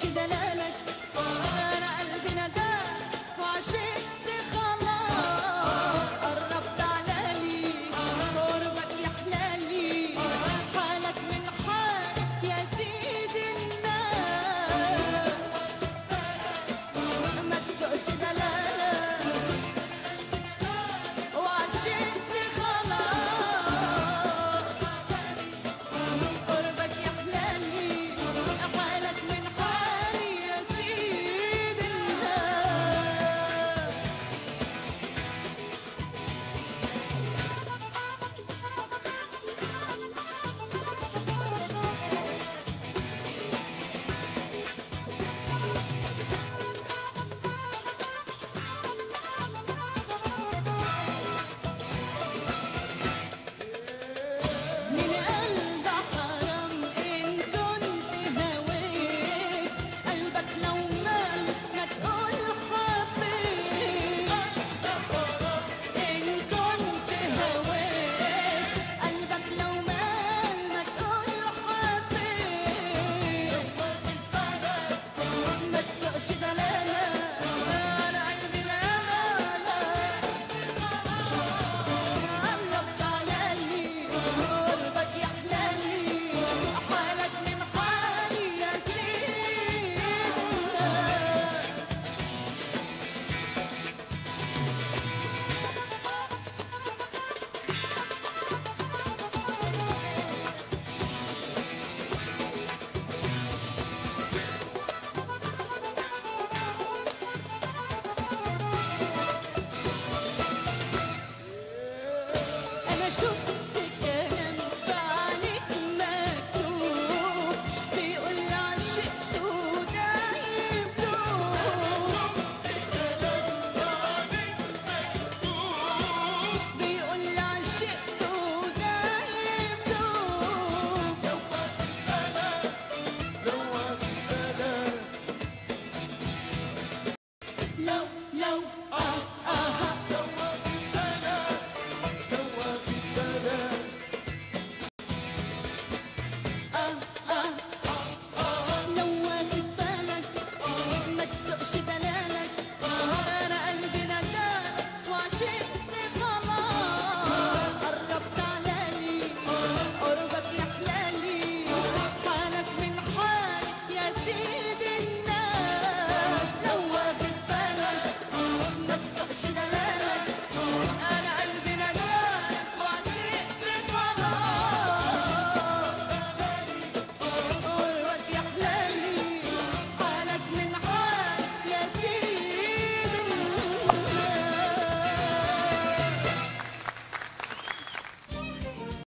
She the 十分